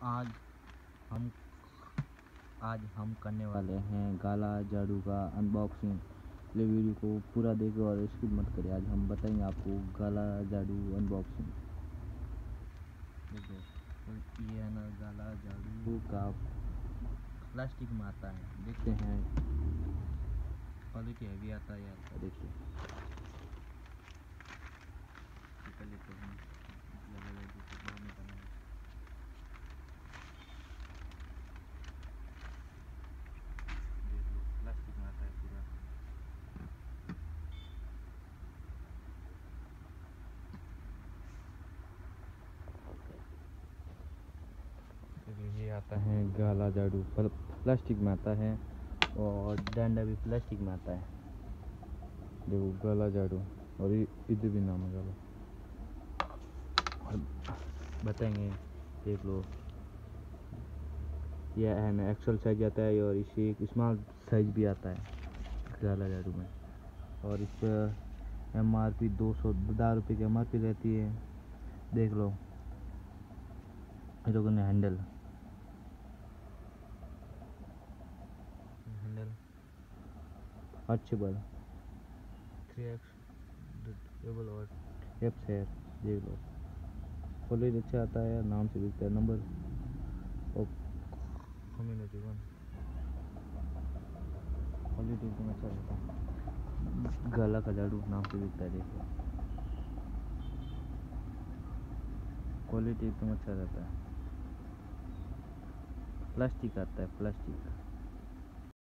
आज हम आज हम करने वाले हैं गाला झाड़ू का अनबॉक्सिंग इसलिए वीडियो को पूरा देखें और स्किप मत करें आज हम बताएँगे आपको गाला झाड़ू अनबॉक्सिंग देखो तो ये है ना गाला झाड़ू का प्लास्टिक में आता है। देखते हैं। क्वालिटी हैवी आता है यार। देखिए निकल लेते हैं लगे लगे से बाहर निकालना है देख लो प्लास्टिक में आता है पूरा देखिए ये आता है, गाला, झाड़ू प्लास्टिक में आता है और डंडा भी प्लास्टिक में आता है। देखो, गाला, झाड़ू और इधर भी नाम है गाला। और बताएँगे देख लो। यह है ना एक्सल साइज़ आता है और इसे एक स्मॉल साइज़ भी आता है, गाला, झाड़ू में। और इस पर एम आर पी दो सौ, दस रुपये की एम आर पी रहती है। देख लो। ये लोगों ने हैंडल अच्छेबल थ्री एक्स डबल और एफ़ से देख लो। क्वालिटी अच्छा आता है नाम से बिकता है? नंबर और कम्युनिटी वन क्वालिटी एकदम अच्छा रहता है। गला का झाड़ू नाम से बिकता है देखो क्वालिटी एकदम अच्छा रहता है। प्लास्टिक आता है प्लास्टिक